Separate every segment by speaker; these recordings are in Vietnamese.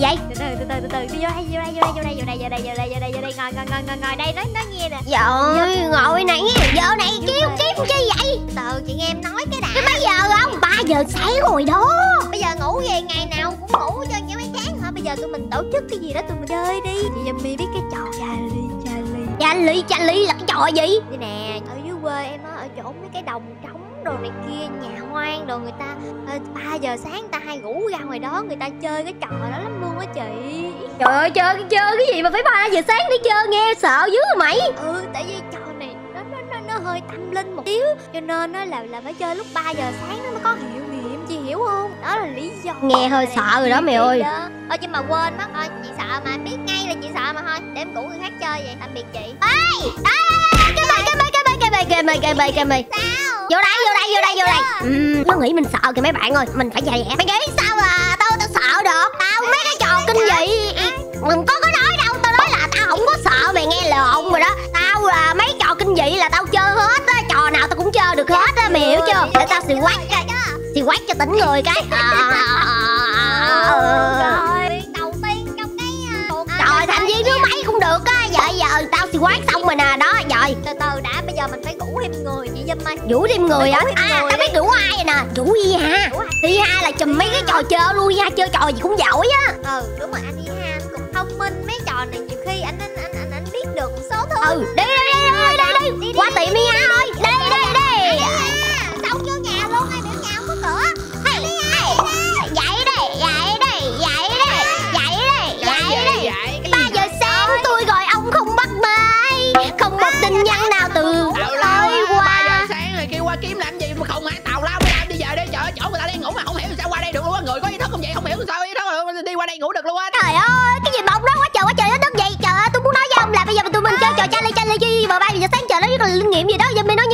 Speaker 1: vậy?
Speaker 2: Từ từ từ từ từ từ. Đi vô đây vô đây vô đây vô đây vô đây vô đây vô đây vô đây vô ngồi ngồi ngồi ngồi ngồi. Đây nói nói nghe nè.
Speaker 1: Trời ngồi này giờ này kêu kiếm chi vậy?
Speaker 2: Từ chị nghe em nói cái
Speaker 1: Cái
Speaker 2: đã
Speaker 1: mấy giờ không 3 giờ sáng rồi đó.
Speaker 2: Bây giờ ngủ về ngày nào cũng ngủ cho những mấy chán hả? Bây giờ tụi mình tổ chức cái gì đó tụi mình chơi đi. Chị giùm mi biết cái trò chà ly chà ly
Speaker 1: Cha ly cha ly là cái trò gì?
Speaker 2: Đây nè ở dưới quê em á ở chỗ mấy cái đồng đồ này kia nhà hoang đồ người ta ờ, ba giờ sáng người ta hay ngủ ra ngoài đó người ta chơi cái trò đó lắm luôn á chị.
Speaker 1: Trời ơi chơi chơi cái gì mà phải 3 giờ sáng đi chơi nghe sợ dữ mày.
Speaker 2: Ừ tại vì trò này nó nó nó, nó hơi tâm linh một xíu cho nên nó là là phải chơi lúc 3 giờ sáng nó mới có hiệu nghiệm chị hiểu không? Đó là lý do
Speaker 1: Nghe hơi sợ rồi đó mày ơi.
Speaker 2: thôi nhưng mà quên mất thôi chị sợ mà biết ngay là chị sợ mà thôi để em cũ người khác chơi vậy tạm biệt chị. Ê!
Speaker 1: Cái mày cái mày cái mày cái mày Vô đây vô đây vô đây vô đây. Ừ, Nó nghĩ mình sợ kìa mấy bạn ơi. Mình phải dạy Mày nghĩ sao là tao tao sợ được? Tao mấy cái trò kinh dị. Mình có có nói đâu Tao nói là tao không có sợ Mày nghe lộn rồi đó. Tao là mấy trò kinh dị là tao chơi hết á. Trò nào tao cũng chơi được hết á Mày hiểu chưa? Để tao xì quát Xì quát cho tỉnh người cái. À,
Speaker 2: rồi viên đầu tiên trong cái à, cuộc
Speaker 1: Trời thành viên nước máy cũng được á. Vậy giờ tao xì quát xong rồi nè Đó rồi
Speaker 2: từ từ đã giờ mình phải ngủ thêm người chị dâm ơi.
Speaker 1: Vũ thêm người á
Speaker 2: Rủ
Speaker 1: À tao biết rủ ai rồi nè. Rủ Y ha.
Speaker 2: Rủ?
Speaker 1: Y ha là chùm mấy cái trò chơi luôn nha Chơi trò gì cũng giỏi á.
Speaker 2: Ừ đúng rồi anh đi ha anh cũng thông minh mấy trò này. Nhiều khi anh anh anh anh, anh biết được một số thứ.
Speaker 1: Ừ đi đi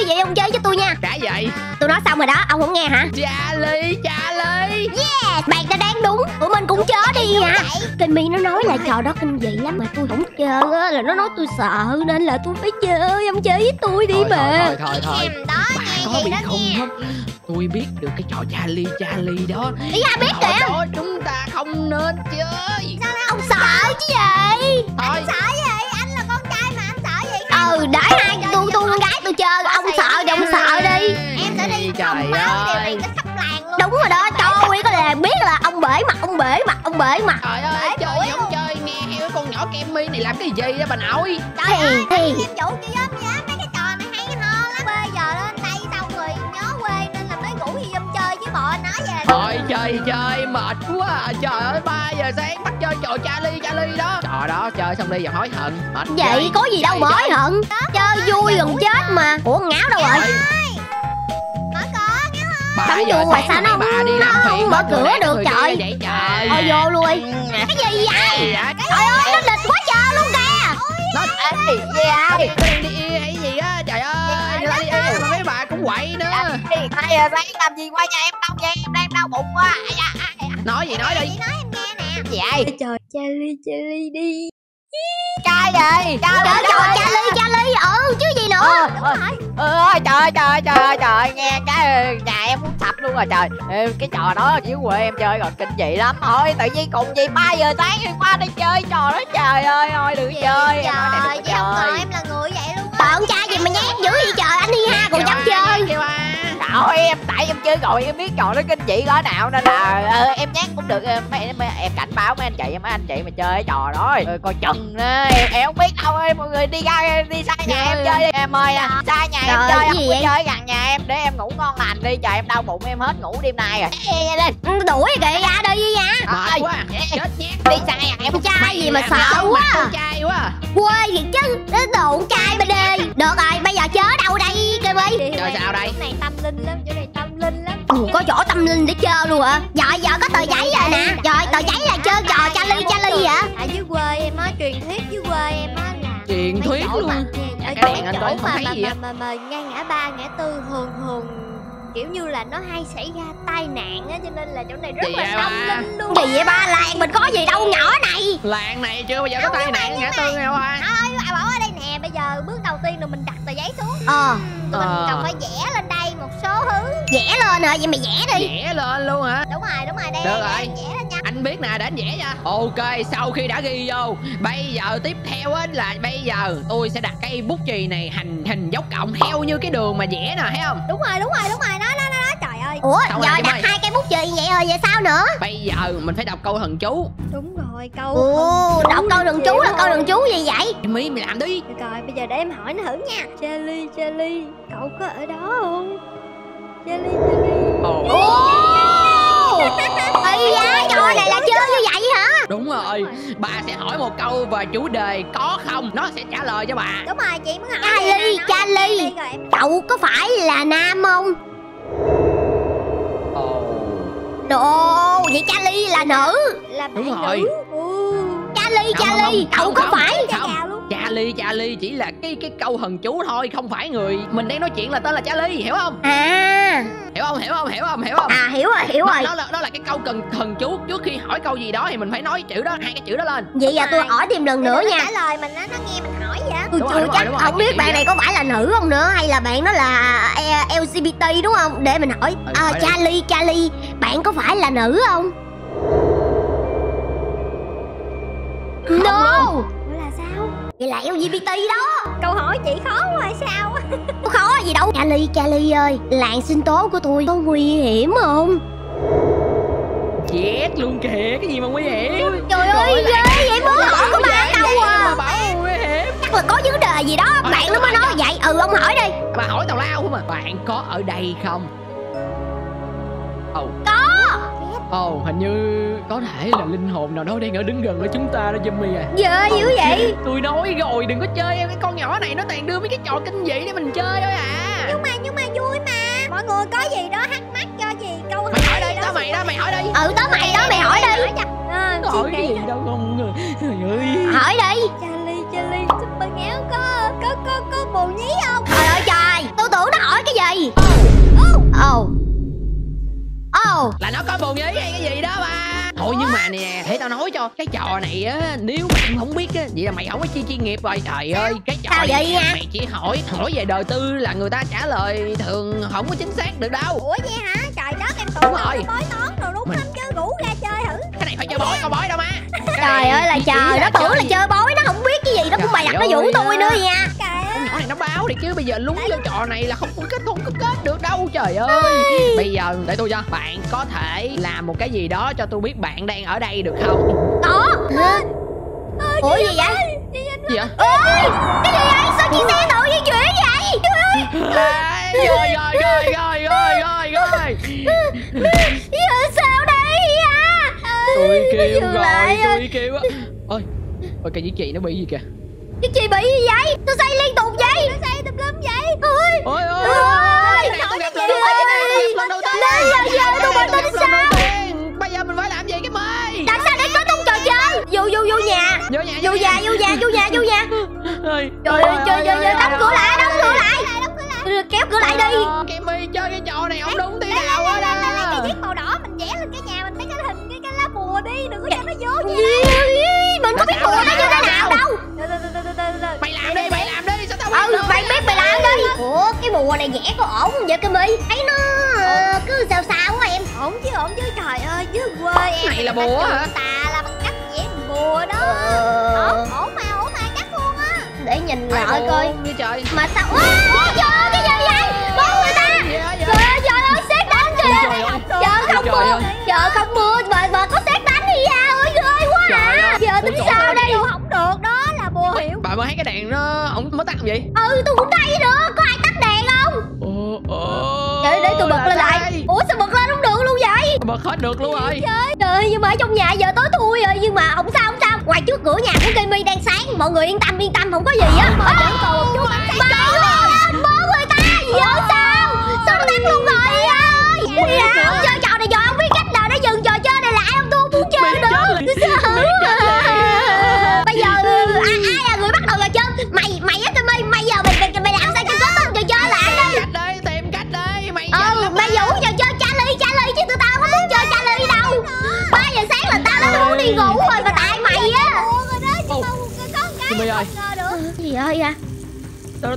Speaker 3: vậy
Speaker 1: ông chơi cho tôi nha
Speaker 3: Trả vậy.
Speaker 1: Tôi nói xong rồi đó Ông không nghe hả
Speaker 3: Charlie, Charlie.
Speaker 1: Yes Bạn đã đáng đúng Tụi mình cũng chơi đi nha Kinh mi nó nói là trò đó kinh dị lắm Mà tôi không chơi á Là nó nói tôi sợ Nên là tôi phải chơi Ông chơi với tôi đi
Speaker 3: Thôi,
Speaker 1: mà
Speaker 3: thôi, thôi, thôi.
Speaker 2: em đó nghe
Speaker 3: có
Speaker 2: vậy
Speaker 3: bị
Speaker 2: đó
Speaker 3: không không? Tôi biết được cái trò Charlie, Charlie đó.
Speaker 1: Ý ra biết kìa
Speaker 3: đó chúng ta không nên chơi.
Speaker 1: Ông sợ chứ gì
Speaker 3: Thôi,
Speaker 2: sợ gì
Speaker 1: Ừ để hai tôi tôi con gái tôi chơi Ông sợ thì ông sợ đi.
Speaker 2: Em sẽ đi
Speaker 3: Trời ơi.
Speaker 1: Đúng rồi đó Cho Quy có là biết là ông bể mặt Ông bể mặt Ông bể mặt.
Speaker 3: Trời ơi, chơi gì không chơi nghe theo cái con nhỏ Kemi này làm cái gì đó bà nội.
Speaker 2: trời ơi
Speaker 1: Thì. thì
Speaker 2: em vũ chứ dám dám
Speaker 3: Thôi chơi chơi mệt quá à. Trời ơi 3 giờ sáng bắt chơi trò Charlie Charlie đó. Trò đó chơi xong đi giờ hối hận. Mệt
Speaker 1: Vậy
Speaker 3: ghê.
Speaker 1: có gì đâu
Speaker 3: Chơi,
Speaker 1: mà hối
Speaker 3: chơi.
Speaker 1: hận. Chơi vui gần chết mà. Ủa ngáo đâu rồi?
Speaker 3: Trời,
Speaker 2: mở cửa nghe không
Speaker 3: ba
Speaker 1: Tắm
Speaker 3: giờ sáng
Speaker 1: sao nó
Speaker 3: bà đi làm
Speaker 1: không
Speaker 3: phiền
Speaker 1: mở cửa được trời?
Speaker 3: vậy
Speaker 1: Thôi vô luôn đi Cái gì vậy?
Speaker 3: Vậy?
Speaker 1: Trời ơi nó lịch quá trời luôn kìa.
Speaker 3: Nó
Speaker 4: gì ai?
Speaker 3: đi đi hay gì á? Trời ơi mà mấy bà cũng quậy nữa
Speaker 4: Hai giờ sáng làm gì qua nhà em đâu vậy? Em đang đau bụng quá.
Speaker 3: Nói gì nói đi
Speaker 2: chị nói em nghe nè
Speaker 4: Gì vậy?
Speaker 2: trời Charlie Charlie đi
Speaker 4: Trai vậy? Trai
Speaker 1: Trời
Speaker 4: vậy?
Speaker 1: trời Charlie Charlie Ừ chứ gì nữa
Speaker 4: Ờ, ờ. ơi trời ơi, trời ơi, trời ơi, trời ơi, nghe cái ờ, nhà em muốn sập luôn rồi trời Ê, cái trò đó dưới quê em chơi còn kinh dị lắm thôi tự nhiên cùng gì ba giờ sáng đi qua đây chơi trò đó trời ơi thôi đừng chơi em nói này
Speaker 2: trời chứ không ngờ
Speaker 4: chơi
Speaker 2: em là người vậy luôn
Speaker 1: con trai gì mà nhát dữ vậy trời, Anh đi ha còn dám chơi
Speaker 3: à
Speaker 4: Trời em tại em chơi rồi em biết trò nó kinh dị cỡ nào nên là ờ, em nhát cũng được ờ, mấy, mấy, em cảnh báo mấy anh chị mấy anh chị mà chơi cái trò đó ờ, coi chừng đó em, em không biết đâu ơi mọi người đi ra đi xa nhà em chơi đi. Em ơi à, xa nhà em chơi không
Speaker 1: gì
Speaker 4: có
Speaker 1: vậy?
Speaker 4: chơi gần nhà em để em ngủ ngon lành đi trời em đau bụng em hết ngủ đêm nay rồi. Lên
Speaker 1: Ừ, Đuổi kìa ra đi nha.
Speaker 3: Mệt quá. chết nhát
Speaker 4: đi xa nhà em.
Speaker 1: Trai gì mà sợ quá.
Speaker 3: con trai quá.
Speaker 1: Quê gì chứ Nó đồ con trai bên đây Được rồi bây giờ chơi đâu đây Kê bi
Speaker 3: Chơi sao đây?
Speaker 2: này tâm linh lắm chỗ này tâm linh lắm.
Speaker 1: Ừ, có chỗ tâm linh để chơi luôn hả? Rồi giờ có tờ giấy rồi nè. Rồi tờ giấy là chơi trò Charlie Charlie vậy
Speaker 2: ở dưới quê em á truyền thuyết dưới quê em á là
Speaker 3: truyền thuyết luôn. Dạ,
Speaker 2: ở
Speaker 3: cái đèn
Speaker 2: chỗ
Speaker 3: anh coi không
Speaker 2: mà,
Speaker 3: thấy
Speaker 2: mà,
Speaker 3: gì
Speaker 2: mà,
Speaker 3: á.
Speaker 2: mà, mà, ngay ngã ba ngã tư thường thường kiểu như là nó hay xảy ra tai nạn á cho nên là chỗ này rất
Speaker 3: Gì
Speaker 2: là tâm
Speaker 3: ba?
Speaker 2: linh luôn.
Speaker 1: Gì vậy ba làng mình có gì đâu nhỏ này.
Speaker 3: Làng này chưa bao giờ có tai nạn ngã tư đâu ha
Speaker 2: thôi bà bảo ở đây nè. Bây giờ bước đầu tiên là mình đặt tờ giấy xuống.
Speaker 1: Ờ.
Speaker 2: Tụi mình
Speaker 3: Ờ.
Speaker 2: cần phải vẽ lên đây một số thứ.
Speaker 1: Vẽ lên hả vậy mày vẽ đi.
Speaker 3: Vẽ lên luôn hả?
Speaker 2: Đúng rồi đúng rồi đây
Speaker 3: Được
Speaker 2: đây,
Speaker 3: rồi.
Speaker 2: vẽ lên nha.
Speaker 3: Anh biết nè để anh vẽ nha. Ok sau khi đã ghi vô bây giờ tiếp theo á là bây giờ tôi sẽ đặt cây bút chì này hình hình dấu cộng theo như cái đường mà vẽ nè thấy không?
Speaker 2: Đúng rồi đúng rồi đúng rồi. Đó đó đó, đó. trời ơi.
Speaker 1: Ủa
Speaker 3: Xong
Speaker 1: giờ
Speaker 3: rồi,
Speaker 1: đặt
Speaker 3: ơi.
Speaker 1: hai cây bút chì vậy rồi vậy sao nữa?
Speaker 3: Bây giờ mình phải đọc câu thần chú.
Speaker 2: Đúng rồi câu
Speaker 1: ồ
Speaker 2: thần
Speaker 1: đọc câu đừng chú là câu đừng chú gì vậy?
Speaker 3: Em mỹ mày làm đi.
Speaker 2: Được rồi bây giờ để em hỏi nó thử nha. Charlie Charlie cậu có ở đó không Charlie Charlie
Speaker 3: ồ
Speaker 1: Ây da, trò này là chơi như vậy hả?
Speaker 3: đúng rồi bà sẽ hỏi một câu về chủ đề có không nó sẽ trả lời cho bà
Speaker 2: đúng rồi chị muốn hỏi
Speaker 1: Charlie, Charlie. Cậu có phải là nam không?
Speaker 3: ồ
Speaker 1: Ồ, vậy Charlie là nữ
Speaker 2: là
Speaker 3: Đúng rồi.
Speaker 2: nữ ừ.
Speaker 1: Charlie, Charlie, cậu có
Speaker 3: không.
Speaker 1: phải
Speaker 3: Charlie Charlie chỉ là cái cái câu thần chú thôi không phải người mình đang nói chuyện là tên là Charlie hiểu không?
Speaker 1: À,
Speaker 3: hiểu không hiểu không hiểu không hiểu không?
Speaker 1: À hiểu rồi, hiểu
Speaker 3: nó,
Speaker 1: rồi.
Speaker 3: nó là nó là cái câu cần thần chú trước khi hỏi câu gì đó thì mình phải nói chữ đó hai cái chữ đó lên.
Speaker 1: Vậy giờ tôi hỏi thêm lần nữa
Speaker 2: Nó
Speaker 1: nha.
Speaker 2: trả lời mình á nó nghe mình hỏi vậy
Speaker 1: Tôi chưa chắc
Speaker 3: rồi,
Speaker 1: không biết bạn này có phải là nữ không nữa Hay là bạn nó là E- LGBT đúng không? Để mình hỏi.
Speaker 3: Ừ,
Speaker 1: à,
Speaker 3: đi.
Speaker 1: Charlie, Charlie Bạn có phải là nữ không? No Vậy là LGBT đó.
Speaker 2: Câu hỏi chị khó quá hay sao?
Speaker 1: Có khó gì đâu. Charlie, Charlie ơi Làng sinh tố của tôi có nguy hiểm không?
Speaker 3: Chết luôn kìa cái gì mà nguy hiểm?
Speaker 1: Trời ơi ghê vậy bố hỏi ba câu
Speaker 3: mà
Speaker 1: à?
Speaker 3: bảo nguy hiểm.
Speaker 1: Chắc là có vấn đề gì đó.
Speaker 3: Hỏi
Speaker 1: Bạn
Speaker 3: đi,
Speaker 1: nó mới
Speaker 3: hỏi
Speaker 1: nói vậy. Ừ ông hỏi đi.
Speaker 3: Bà hỏi tào lao không à? Bạn có ở đây không? Ồ.
Speaker 1: Có
Speaker 3: ồ hình như có thể là linh hồn nào đó đang ở đứng gần ở chúng ta đó Jimmy à.
Speaker 1: Ghê dữ vậy.
Speaker 3: Tôi nói rồi đừng có chơi em. Cái con nhỏ này nó toàn đưa mấy cái trò kinh dị để mình chơi thôi à.
Speaker 2: Nhưng mà nhưng mà vui mà. Mọi người có gì đó thắc mắc cho gì câu
Speaker 3: mày hỏi đi đó mày đó mày hỏi đi.
Speaker 1: Ừ tới mày đó mày hỏi đi.
Speaker 2: À,
Speaker 3: hỏi
Speaker 2: suy
Speaker 3: cái gì đâu không trời ơi.
Speaker 1: Hỏi đi.
Speaker 2: Charlie Charlie super ngéo có có có có bồ nhí không?
Speaker 1: Trời ơi trời. Tôi tưởng nó hỏi cái gì? Ồ Ồ.
Speaker 3: Là nó có buồn ý hay cái gì đó mà thôi nhưng mà nè để tao nói cho cái trò này á nếu mà em không biết á vậy là mày không có chi chuyên nghiệp rồi. Trời ơi cái trò
Speaker 1: Sao
Speaker 3: này
Speaker 1: vậy
Speaker 3: mày chỉ hỏi hỏi về đời tư là người ta trả lời thường không có chính xác được đâu.
Speaker 2: Ủa vậy hả? Trời đất em
Speaker 3: Đúng
Speaker 2: tưởng
Speaker 3: rồi.
Speaker 2: là bói toán rồi đúng
Speaker 3: Mình-
Speaker 2: lắm chứ rủ ra chơi thử.
Speaker 3: Cái này phải chơi bói có bói đâu má.
Speaker 1: Trời ơi là trời Nó tưởng là
Speaker 3: chơi
Speaker 1: bói Nó không biết cái gì Nó cũng bày đặt nó vũ tôi
Speaker 3: chứ bây giờ lúng vô trò này là không có kết không có kết được đâu trời ơi. Bây giờ để tôi cho bạn có thể làm một cái gì đó cho tôi biết bạn đang ở đây được không?
Speaker 1: Có Ủa gì vậy?
Speaker 3: gì vậy?
Speaker 1: Ê Cái gì vậy? Sao chị xe tự di chuyển vậy?
Speaker 3: À, rồi rồi rồi rồi rồi rồi rồi.
Speaker 1: Giờ sao đây à?
Speaker 3: Tôi kêu rồi tôi kêu á. Ôi ôi cái chị nó bị gì kìa
Speaker 1: Cái chị bị gì vậy? Tôi xây liên tục vậy.
Speaker 2: Nó say tùm lum vậy.
Speaker 1: Ôi.
Speaker 3: Ôi ôi
Speaker 1: Ôi.
Speaker 3: Cái này tôi gặp lần đầu tiên
Speaker 1: ơi. Đây là giờ tôi
Speaker 3: Cái
Speaker 1: bị
Speaker 3: này
Speaker 1: tin
Speaker 3: tôi
Speaker 1: sao
Speaker 3: bây giờ mình phải làm gì cái mày
Speaker 1: Làm sao để kết thúc trò chơi? Vô vô vô nhà.
Speaker 3: Vô nhà
Speaker 1: Vô nhà vô nhà vô nhà vô nhà.
Speaker 3: Ôi,
Speaker 1: Trời ơi trời trời đóng cửa lại đóng cửa lại. Kéo cửa lại đi.
Speaker 3: Kimmy chơi cái trò này không đúng tí nào hết
Speaker 2: lấy,
Speaker 3: á
Speaker 2: cái viết màu đỏ mình vẽ lên cái nhà mình mấy cái hình cái cái lá bùa đi đừng có cho nó vô nha
Speaker 1: cái bùa này vẽ có ổn không vậy Kimi Thấy nó ờ, cứ sao sao quá em.
Speaker 2: Ổn chứ ổn chứ. Trời ơi dưới quê em
Speaker 3: Này là bùa hả?
Speaker 2: tà là bằng cách vẽ bùa đó.
Speaker 1: Ờ,
Speaker 2: ổn ổn mà ổn mà chắc luôn á.
Speaker 1: Để nhìn
Speaker 3: Ai
Speaker 1: lại coi.
Speaker 3: như trời.
Speaker 1: Mà sao Ủa, Trời ơi cái gì vậy? Bố người ta.
Speaker 3: Gì vậy?
Speaker 1: Trời ơi trời ơi xét đánh kìa.
Speaker 3: Trời ơi.
Speaker 1: Không
Speaker 3: Trời
Speaker 1: mưa.
Speaker 3: ơi.
Speaker 1: Giờ không mưa. Mà, mà có xét đánh thì sao ơi ghê quá
Speaker 3: Trời
Speaker 1: à
Speaker 3: ơi.
Speaker 1: Giờ tính
Speaker 3: trời
Speaker 1: sao
Speaker 3: ơi.
Speaker 1: đây?
Speaker 2: Không được đó là bùa hiệu.
Speaker 3: Bà mới thấy cái đèn nó ổng mới tắt làm gì
Speaker 1: Ừ tôi cũng thấy nữa. Có ai bật
Speaker 3: hết được luôn rồi
Speaker 1: Trời ơi, nhưng mà ở trong nhà giờ tối thui rồi Nhưng mà không sao không sao Ngoài trước cửa nhà của Kimi đang sáng Mọi người yên tâm yên tâm không có gì á
Speaker 2: vẫn còn một chút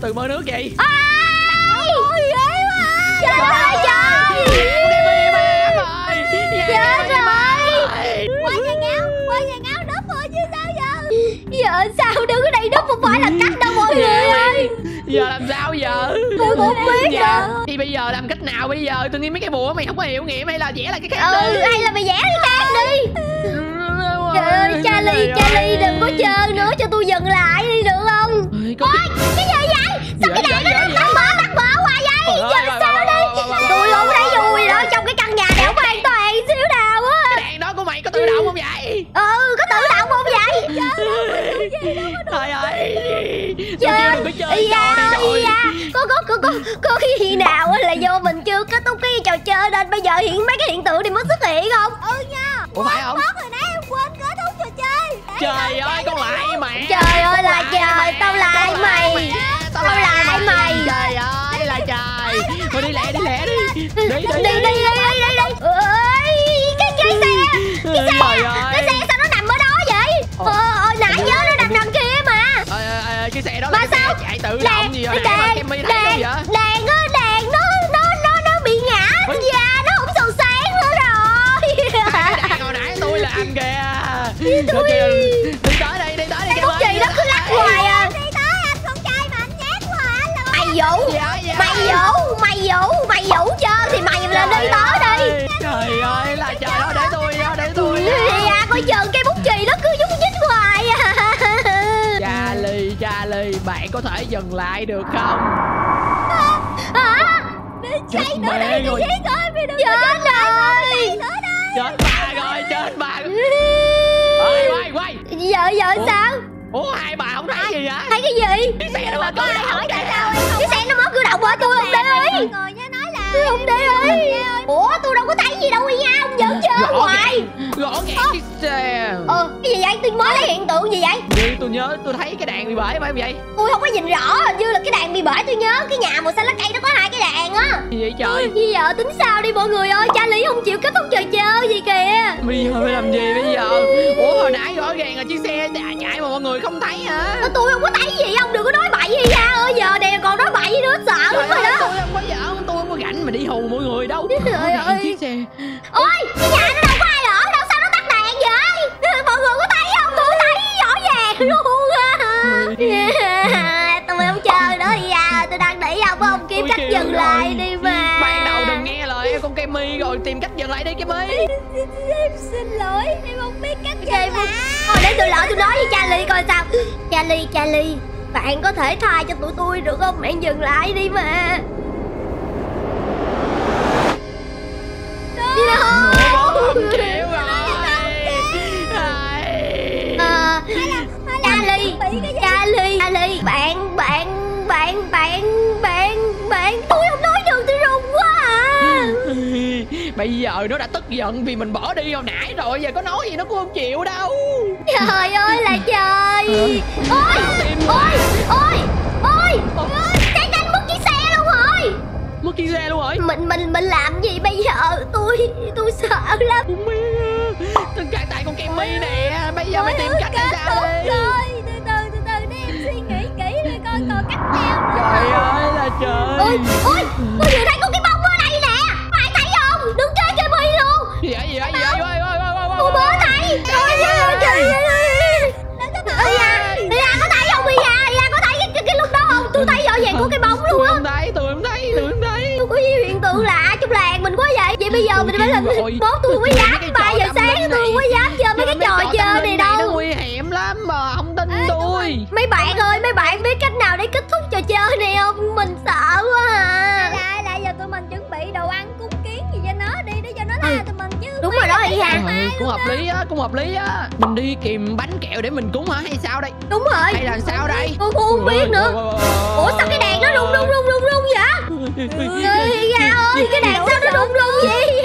Speaker 1: nó
Speaker 3: từ mơ nước vậy?
Speaker 1: Ôi ghê quá. Trời ơi trời. Chết rồi
Speaker 3: ơi.
Speaker 1: Quay
Speaker 2: ơi. Nhà ngáo núp rồi chứ sao giờ?
Speaker 1: Giờ sao đứng ở đây nó không phải là cách đâu mọi người ơi?
Speaker 3: giờ làm sao giờ?
Speaker 1: Tôi không biết
Speaker 3: Dạ.
Speaker 1: nữa.
Speaker 3: Thì bây giờ làm cách nào bây giờ? Tôi nghĩ mấy cái bùa mày không có hiệu nghiệm hay là vẽ lại cái khác
Speaker 1: Ừ
Speaker 3: đi.
Speaker 1: hay là mày vẽ cái khác đi. Trời ơi Charlie Charlie đừng có chơi nữa cho tôi dừng lại đi được không
Speaker 3: Ôi, có cái
Speaker 1: Cái gì vậy? Sao cái đèn nó
Speaker 3: Dạ,
Speaker 1: tắt mở tắt mở hoài vậy?
Speaker 3: Trời ơi,
Speaker 1: Giờ sao đi Tôi không thấy vui đó Trong cái căn nhà này không an toàn xíu nào á.
Speaker 3: Cái đèn đó của mày có tự động không vậy?
Speaker 1: Ừ có tự động không vậy?
Speaker 3: Trời ơi
Speaker 1: Trời
Speaker 3: có trò này
Speaker 1: ây
Speaker 3: rồi
Speaker 1: da. Có có có có có khi nào á là do mình chưa kết thúc cái trò chơi nên bây giờ hiện mấy cái hiện tượng này mới xuất hiện không?
Speaker 2: ừ nha.
Speaker 3: Ủa phải không?
Speaker 2: mất rồi nãy em quên kết thúc trò chơi.
Speaker 3: Trời ơi con lại
Speaker 1: Trời ơi là trời, tao lại mày.
Speaker 3: tao
Speaker 1: lại mày.
Speaker 3: trời ơi là trời thôi đi lẹ đi lẹ đi đi
Speaker 1: Đi đi đi đi đi đi đi. Ơi cái cái xe cái xe cái xe sao nó nằm ở đó vậy? Ờ ờ, nãy nhớ nó nằm đằng kia mà.
Speaker 3: Cái xe đó
Speaker 1: Mà
Speaker 3: cái
Speaker 1: sao?
Speaker 3: chạy tự động gì mà
Speaker 1: đèn
Speaker 3: Kemi thấy không vậy
Speaker 1: vũ.
Speaker 3: Dạ dạ.
Speaker 1: Mày vũ mày vũ mày vũ chưa thì mày lên đi tới đi.
Speaker 3: trời ơi là trời đó để tôi để tôi
Speaker 1: thì à coi chừng cái bút chì nó cứ nhúc nhích hoài à.
Speaker 3: Charlie Charlie bạn có thể dừng lại được không?
Speaker 1: À,
Speaker 2: đi
Speaker 3: chết mẹ
Speaker 2: đi
Speaker 3: rồi.
Speaker 2: Thiệt ơi mày đừng
Speaker 1: chết rồi.
Speaker 3: chết bà rồi chết bà. Ơi quay quay.
Speaker 1: Giờ
Speaker 3: Ủa?
Speaker 1: sao
Speaker 3: ủa hai bà không thấy gì hả
Speaker 1: thấy cái gì?
Speaker 3: Cái xe nó mà
Speaker 2: có ai hỏi tại sao em
Speaker 1: cái xe nó mở cửa động hả tôi không ý
Speaker 2: mọi người nhớ
Speaker 1: tôi không để ý ủa tôi đâu có thấy gì đâu nha ông giỡn chơi
Speaker 3: gõ
Speaker 1: hoài.
Speaker 3: gõ chiếc xe.
Speaker 1: Ờ cái gì vậy? Tôi mới thấy hiện tượng gì vậy?
Speaker 3: Như tôi nhớ tôi thấy cái đèn bị bể phải không vậy.
Speaker 1: Tôi không có nhìn rõ hình như là cái đèn bị bể tôi nhớ. Cái nhà màu xanh lá cây nó có hai cái đèn á.
Speaker 3: Gì vậy trời?
Speaker 1: Bây giờ tính sao đi mọi người ơi? Charlie không chịu kết thúc trò chơi gì kìa.
Speaker 3: Bây giờ phải làm gì bây giờ? Ủa hồi nãy rõ ràng là chiếc xe chạy mà mọi người không thấy hả?
Speaker 1: Tôi không có thấy gì
Speaker 3: tìm cách dừng lại đi Kemi
Speaker 2: em xin lỗi em không biết cách dừng lại.
Speaker 1: Thôi để tôi lỡ tôi nói với Charlie coi sao. Charlie, Charlie Bạn có thể tha cho tụi tôi được không? Bạn dừng lại đi mà
Speaker 3: bây giờ nó đã tức giận vì mình bỏ đi hồi nãy rồi giờ có nói gì nó cũng không chịu đâu.
Speaker 1: Trời ơi là trời. Ôi, ôi, ôi, ôi Trái đánh mất chiếc xe luôn rồi.
Speaker 3: Mất chiếc xe luôn rồi
Speaker 1: mình mình mình làm gì bây giờ? Tôi tôi sợ lắm.
Speaker 3: Không biết tất cả tại con Kemi nè. Bây giờ phải tìm cách làm sao đi.
Speaker 2: rồi từ từ từ từ để em suy nghĩ kỹ rồi coi còn cách nào.
Speaker 3: Trời ơi là trời.
Speaker 1: Ôi
Speaker 3: rồi.
Speaker 1: bố tôi không có
Speaker 3: Tôi
Speaker 1: dám ba giờ sáng tôi không có
Speaker 3: này.
Speaker 1: dám chơi mấy cái trò chơi này đâu
Speaker 3: nó nguy hiểm lắm mà không tin tôi
Speaker 1: Mấy bạn ơi, mấy bạn biết cách nào để kết thúc trò chơi này không? Mình sợ quá à.
Speaker 2: lại lại giờ tụi mình chuẩn bị đồ ăn cúng kiến gì cho nó đi để cho nó tha tụi mình chứ
Speaker 1: Đúng rồi đó Y Hà.
Speaker 3: Ừ, cũng hợp lý á cũng hợp lý á mình đi kìm bánh kẹo để mình cúng hả hay sao đây
Speaker 1: Đúng rồi.
Speaker 3: hay là sao đây
Speaker 1: Tôi cũng không biết nữa. Ủa sao cái đèn nó rung rung rung rung rung vậy? Ga ơi, cái đèn sao nó rung rung vậy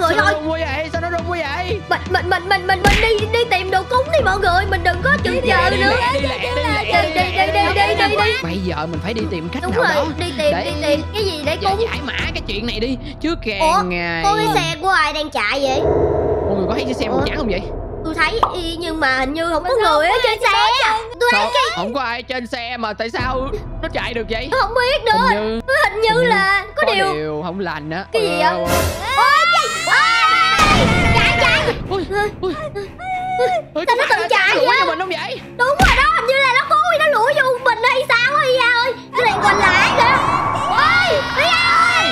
Speaker 1: mọi người
Speaker 3: sao nó
Speaker 1: thôi.
Speaker 3: quá vậy sao nó rung quá vậy
Speaker 1: Mình mình mình mình mình mình đi đi tìm đồ cúng đi mọi người, mình đừng có chừng chờ nữa.
Speaker 3: đi đi
Speaker 1: Đi đi đi đi đi
Speaker 3: bây giờ mình phải đi tìm cách
Speaker 1: Đúng
Speaker 3: nào
Speaker 1: rồi,
Speaker 3: đó
Speaker 1: đi tìm
Speaker 3: để-
Speaker 1: đi tìm cái gì để cúng.
Speaker 3: giải mã cái chuyện này đi chứ
Speaker 1: Ủa,
Speaker 3: càng ngày
Speaker 1: Có cái xe của ai đang chạy vậy?
Speaker 3: mọi người có thấy chiếc xe màu
Speaker 1: Ủa?
Speaker 3: trắng không vậy
Speaker 1: Tôi thấy y nhưng mà hình như không có người ở trên xe. Tôi thấy
Speaker 3: sao không có ai trên xe mà tại sao nó chạy được vậy
Speaker 1: không biết nữa.
Speaker 3: hình như
Speaker 1: hình như là có, điều
Speaker 3: điều không lành á
Speaker 1: Cái gì vậy?
Speaker 3: Ui. Ui,
Speaker 1: Sao nó tự chạy
Speaker 3: lũi
Speaker 1: vậy?
Speaker 3: mình không vậy?
Speaker 1: Đúng rồi đó Hình như là nó cố ý nó lủi vô mình hay sao á Ia ơi. Nó đang còn lại kìa. Ôi Ia ơi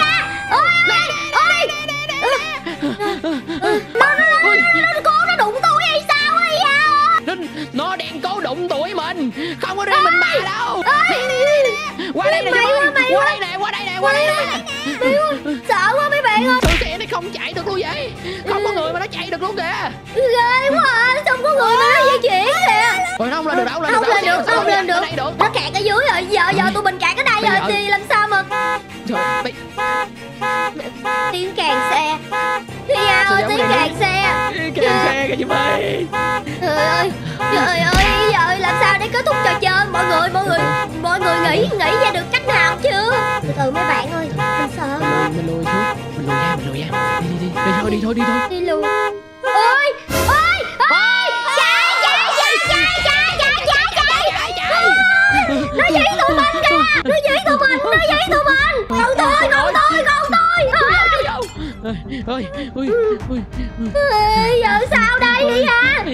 Speaker 1: Ôi Ôi Ôi Nó nó nó nó nó cố nó đụng tôi hay sao á Ia ơi?
Speaker 3: Nó, nó đang cố đụng tuổi mình. Không có riêng mình bà đâu. Qua đây nè ơi. qua đây nè qua đây nè qua đây nè.
Speaker 1: Sợ quá bạn ơi
Speaker 3: sao xe nó không chạy được luôn vậy? Không có người mà nó chạy được luôn kìa.
Speaker 1: Ghê quá à. Xong có người mà nó di chuyển kìa.
Speaker 3: Rồi nó không lên được đâu lên
Speaker 1: Không
Speaker 3: được đâu
Speaker 1: lên được Không lên được. Nó kẹt ở dưới rồi Giờ giờ tụi mình kẹt ở đây rồi Thì làm sao mà
Speaker 3: trời bây
Speaker 1: Tiếng càng xe. Ia
Speaker 3: Sao
Speaker 1: ơi tiếng càng xe.
Speaker 3: Kìa xe kìa Dung ơi
Speaker 1: Trời ơi Trời ơi giờ làm sao để kết thúc trò chơi? Mọi người mọi người Mọi người nghĩ nghĩ ra được
Speaker 3: đi thôi đi thôi. Đi
Speaker 1: luôn. Ôi Ôi Ôi Chạy chạy chạy chạy chạy chạy chạy chạy
Speaker 3: chạy. Chạy
Speaker 1: Nó dí tụi mình kìa Nó dí tụi mình Nó dí tụi mình. Con tôi con tôi con tôi.
Speaker 3: Ơi ơi ơi
Speaker 1: Giờ sao đây đi ha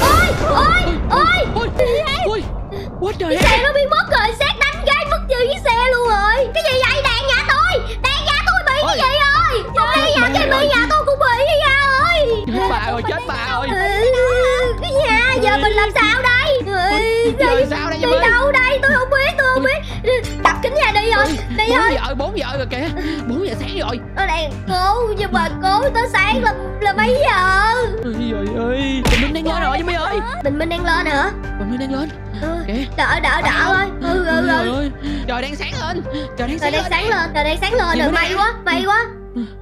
Speaker 1: Ôi. Ôi Ôi
Speaker 3: ôi ôi. what the
Speaker 1: Cái
Speaker 3: heck
Speaker 1: xe nó biến mất rồi Xét đánh gai mất trừ cái xe luôn rồi. Cái gì vậy? đàn Đi-
Speaker 3: sao đây
Speaker 1: Đi
Speaker 3: ơi
Speaker 1: đâu đây? Tôi không biết tôi không biết. Đập kính nhà đi rồi Đi thôi
Speaker 3: giờ bốn giờ rồi kìa. Bốn giờ sáng rồi.
Speaker 1: Nó đang cố nhưng mà cố tới sáng là, là mấy giờ?
Speaker 3: Trời ơi. Bình minh đang lên rồi Dung ơi.
Speaker 1: Bình minh đang lên hả?
Speaker 3: Bình minh đang lên.
Speaker 1: Ừ. Đỡ đỡ đỡ thôi. Ừ ừ
Speaker 3: Trời
Speaker 1: ừ.
Speaker 3: ơi, trời đang sáng lên. Trời đang
Speaker 1: Trời
Speaker 3: sáng
Speaker 1: đang
Speaker 3: lên.
Speaker 1: sáng lên, trời đang sáng lên rồi, may quá, may quá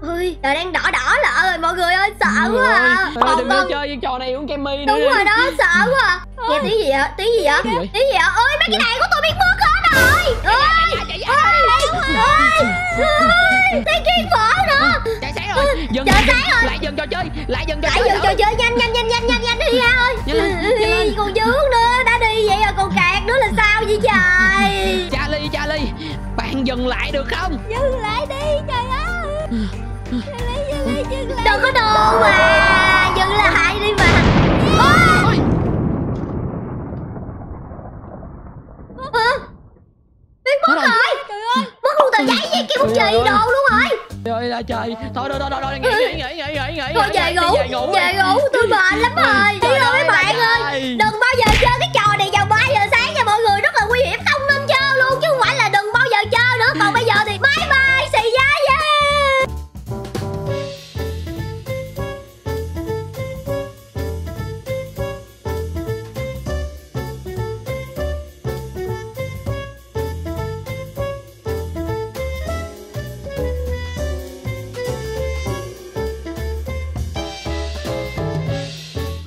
Speaker 1: Ôi, trời đang đỏ đỏ lợ rồi mọi người ơi, sợ quá
Speaker 3: ơi,
Speaker 1: à.
Speaker 3: ơi,
Speaker 1: Còn
Speaker 3: đừng có
Speaker 1: con,
Speaker 3: chơi với trò này uống kem mi
Speaker 1: đúng rồi đó, sợ quá à. Nghe tiếng gì vậy, tiếng gì vậy, tiếng gì vậy? Ôi, mấy cái đèn của tôi biến mất hết rồi.
Speaker 3: Chạy
Speaker 1: ôi, ôi, thấy kiên phở nữa.
Speaker 3: Chạy sáng rồi dừng. Dừng,
Speaker 1: sáng rồi.
Speaker 3: lại dừng trò chơi lại dừng trò
Speaker 1: Lại
Speaker 3: chơi
Speaker 1: dừng trò chơi nhanh, nhanh, nhanh, nhanh, nhanh, nhanh đi ra ơi. Còn dướng nữa, đã đi vậy rồi còn kẹt nữa là sao vậy trời?
Speaker 3: Charlie Charlie bạn dừng lại được không?
Speaker 2: Dừng lại đi
Speaker 1: đồ mà, dừng lại đi mà Ôi, Hả? Biến mất
Speaker 3: rồi.
Speaker 1: Mất luôn tờ giấy bút
Speaker 3: Trời
Speaker 1: chì
Speaker 3: ơi.
Speaker 1: đồ luôn rồi
Speaker 3: trời ơi là trời thôi thôi thôi thôi nghỉ nghỉ nghỉ nghỉ nghỉ
Speaker 1: Thôi về ngủ
Speaker 3: về ngủ
Speaker 1: tôi mệt lắm rồi Đi thôi mấy bạn ơi. Đừng